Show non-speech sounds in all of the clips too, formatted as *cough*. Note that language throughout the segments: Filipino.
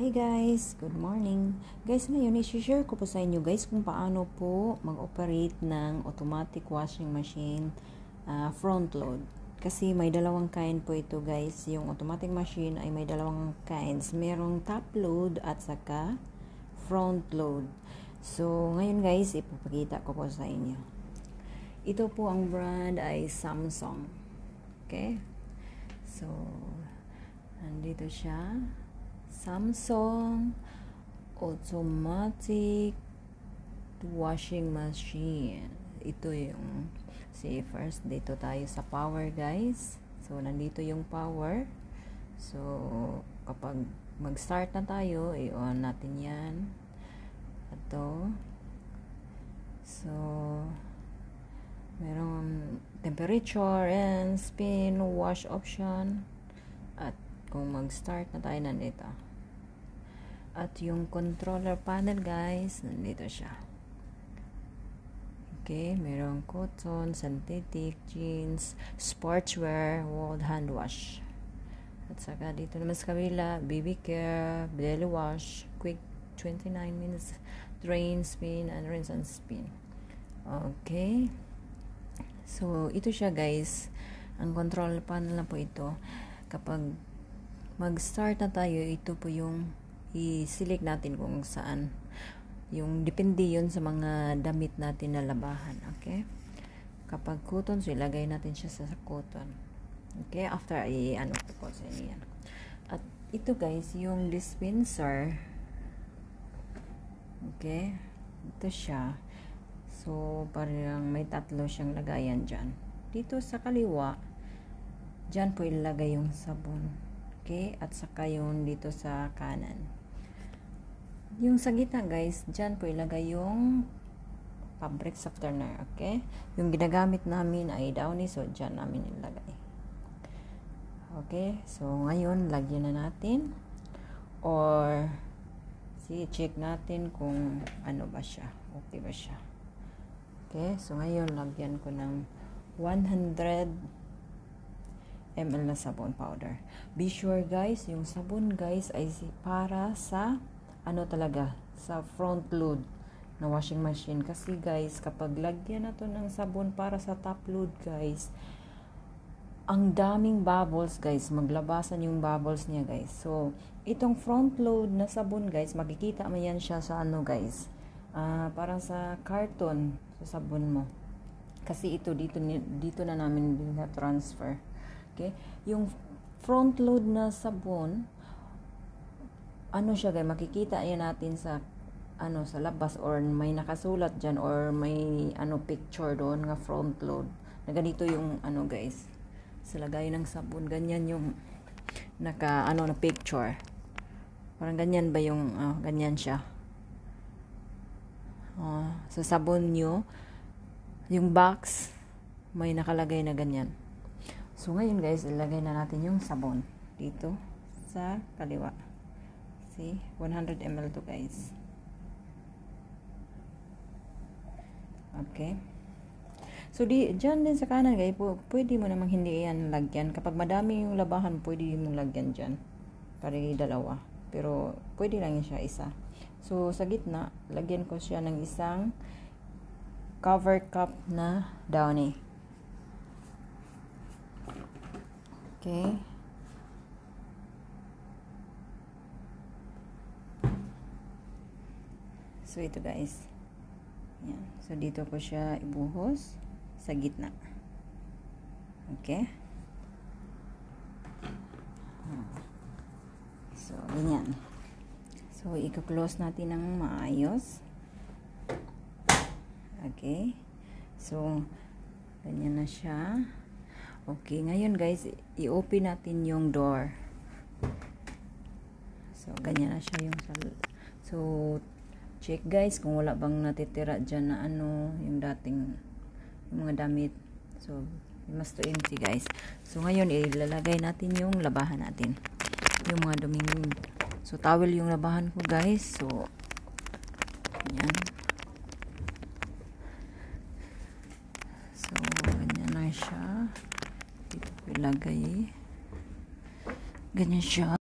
Hi guys! Good morning! Guys, ngayon i-share ko po sa inyo guys kung paano po mag-operate ng automatic washing machine uh, front load. Kasi may dalawang kind po ito guys. Yung automatic machine ay may dalawang kinds. Merong top load at saka front load. So, ngayon guys, ipapakita ko po sa inyo. Ito po ang brand ay Samsung. Okay? So, nandito siya. Samsung automatic washing machine. Ito yung see first dito tayo sa power guys. So nandito yung power. So kapag mag-start na tayo, i-on natin 'yan. Ito. So merong temperature and spin wash option kung mag-start na tayo nandito. At yung controller panel guys, nandito siya. Okay, merong cotton, synthetic, jeans, sportswear, world hand wash. At saka dito naman sa kabila, BB care, daily wash, quick 29 minutes, drain, spin, and rinse and spin. Okay. So, ito siya guys. Ang control panel na po ito. Kapag mag-start na tayo, ito po yung i-select natin kung saan. Yung depende yun sa mga damit natin na labahan okay? Kapag cotton so ilagay natin siya sa cotton. Okay after i ano ko sa inyo at ito guys yung dispenser. Okay ito siya. So parang may tatlo siyang lagayan dyan. Dito sa kaliwa dyan po ilagay yung sabon okay at saka yung dito sa kanan yung sa gitna guys, dyan po ilagay yung fabric softener, okay? Yung ginagamit namin ay downy, so dyan namin ilagay. Okay, so ngayon lagyan na natin or si check natin kung ano ba siya, okay ba siya. Okay, so ngayon lagyan ko ng 100 ml na sabon powder. Be sure guys, yung sabon guys ay para sa ano talaga, sa front load na washing machine. Kasi guys, kapag lagyan na to ng sabon para sa top load guys, ang daming bubbles guys, maglabasan yung bubbles niya guys. So, itong front load na sabon guys, makikita mo yan siya sa ano guys, uh, parang sa carton, sa sabon mo. Kasi ito, dito, dito na namin transfer. Okay? Yung front load na sabon, ano siya guys, makikita yan natin sa ano sa labas or may nakasulat diyan or may ano picture doon nga front load. Na ganito yung ano guys. Sa lagay ng sabon, ganyan yung naka ano na picture. Parang ganyan ba yung uh, ganyan siya. Uh, sa sabon nyo, yung box, may nakalagay na ganyan. So, ngayon guys, ilagay na natin yung sabon dito sa kaliwa. See? 100 ml to guys. Okay. So, di, dyan din sa kanan guys, pwede mo namang hindi yan lagyan. Kapag madami yung labahan, pwede mo lagyan dyan. Para dalawa. Pero, pwede lang yan siya isa. So, sa gitna, lagyan ko siya ng isang cover cup na downy. Okay. So, ito guys. Yan. So, dito ko siya ibuhos sa gitna. Okay? So, ganyan. So, i-close natin ng maayos. Okay? So, ganyan na siya. Okay, ngayon guys, i-open natin yung door. So, ganyan na siya yung So, check guys kung wala bang natitira dyan na ano yung dating yung mga damit. So must to empty guys. So ngayon ilalagay natin yung labahan natin. Yung mga duming so towel yung labahan ko guys. So yan so ganyan na siya dito ko ilagay ganyan siya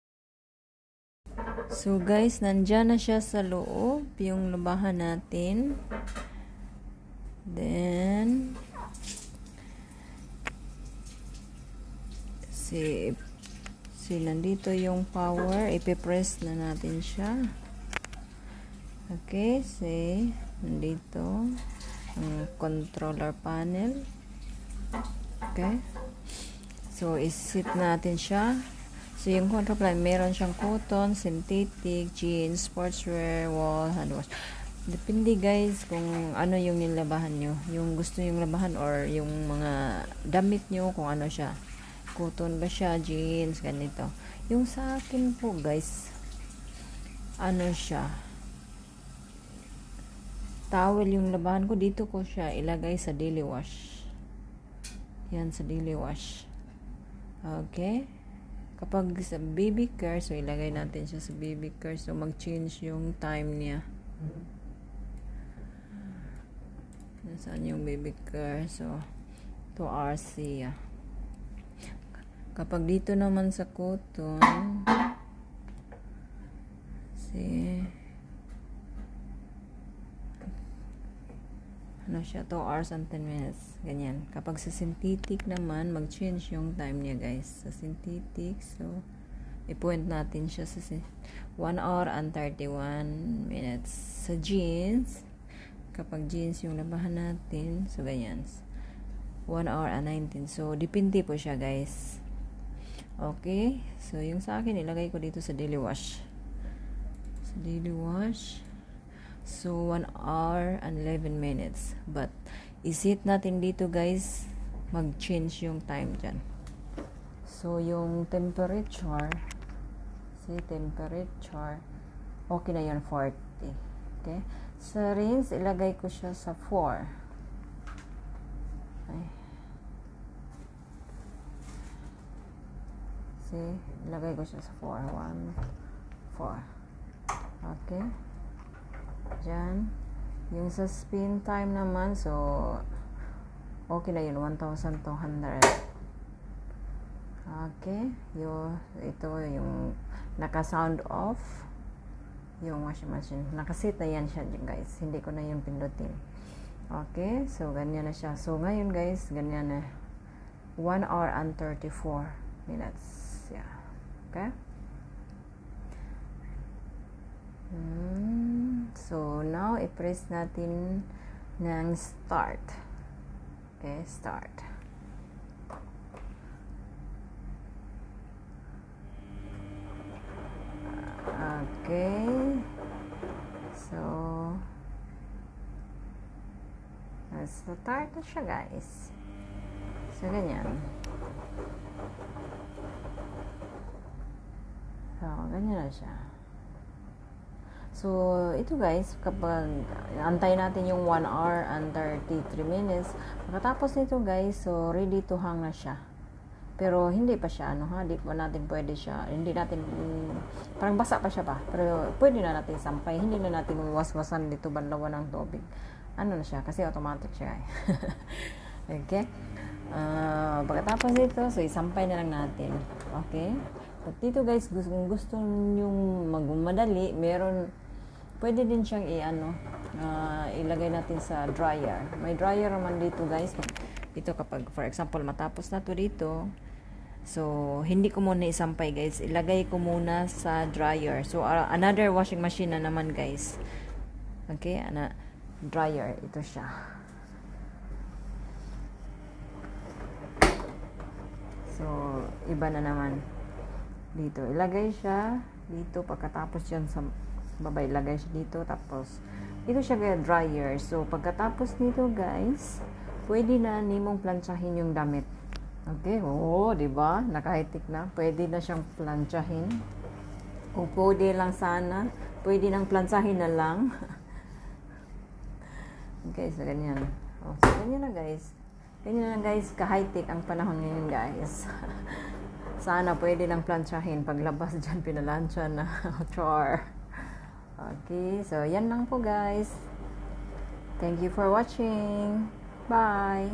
So guys, nandyan na siya sa loob, yung labahan natin. Then, si, si nandito yung power, ipipress na natin siya. Okay, si, nandito, ang controller panel. Okay. So, isit natin siya. So, yung control plan, meron siyang cotton, synthetic, jeans, sportswear, wall, hand wash. Depende guys kung ano yung nilabahan nyo. Yung gusto yung labahan or yung mga damit nyo, kung ano siya. Cotton ba siya, jeans, ganito. Yung sa akin po guys, ano siya. Towel yung labahan ko, dito ko siya ilagay sa daily wash. Yan sa daily wash. Okay. Kapag sa baby care, so ilagay natin siya sa baby care. So mag-change yung time niya. Nasaan yung baby care? So, 2 hours siya. Kapag dito naman sa cotton, see, ano siya, 2 hours and 10 minutes. Ganyan. Kapag sa synthetic naman, mag-change yung time niya, guys. Sa synthetic, so, i-point natin siya sa 1 hour and 31 minutes. Sa jeans, kapag jeans yung labahan natin, so, ganyan. 1 hour and 19. So, depende po siya, guys. Okay? So, yung sa akin, ilagay ko dito sa daily wash. Sa daily wash. So, 1 hour and 11 minutes. But, isit natin dito guys, mag-change yung time dyan. So, yung temperature, see, temperature, okay na yun, 40. Okay? Sa rinse, ilagay ko siya sa 4. Okay. See, ilagay ko siya sa 4. 1, 4. Okay? Diyan. Yung sa spin time naman, so, okay na yun, 1,200. Okay. Yo, ito yung naka-sound off yung washing machine. Nakasit na yan siya guys. Hindi ko na yung pindutin. Okay. So, ganyan na siya. So, ngayon guys, ganyan na. 1 hour and 34 minutes. Yeah. Okay. Hmm. So, now, i-press natin ng start. Okay, start. Okay. So, start na siya, guys. So, ganyan. So, ganyan na siya. So, ito guys, kapag antay natin yung 1 hour and 33 minutes, pagkatapos nito guys, so ready to hang na siya. Pero hindi pa siya, ano ha, hindi pa natin pwede siya, hindi natin, mm, parang basa pa siya pa, pero pwede na natin sampay, hindi na natin waswasan dito banlawan ng tubig. Ano na siya, kasi automatic siya eh. *laughs* okay? Uh, pagkatapos nito, so isampay na lang natin. Okay? But dito guys, gusto, gusto nyong magmadali, meron, pwede din siyang i-ano, uh, ilagay natin sa dryer. May dryer naman dito guys. Ito kapag, for example, matapos na to dito, so, hindi ko muna isampay guys. Ilagay ko muna sa dryer. So, uh, another washing machine na naman guys. Okay, ana, dryer. Ito siya. So, iba na naman. Dito, ilagay siya dito pagkatapos yan sa baba ilagay siya dito tapos ito siya kaya dryer. So pagkatapos nito guys pwede na nimong planchahin yung damit. Okay? Oo di ba? Nakahitik na. Pwede na siyang planchahin. Kung pwede lang sana. Pwede nang planchahin na lang. *laughs* Okay so ganyan. Oh, so ganyan na guys. Ganyan na guys. Ka-high-tech ang panahon ngayon guys. *laughs* Sana pwede lang planchahin. Paglabas dyan pinalansya na. *laughs* Char Okay, so yan lang po guys. Thank you for watching. Bye!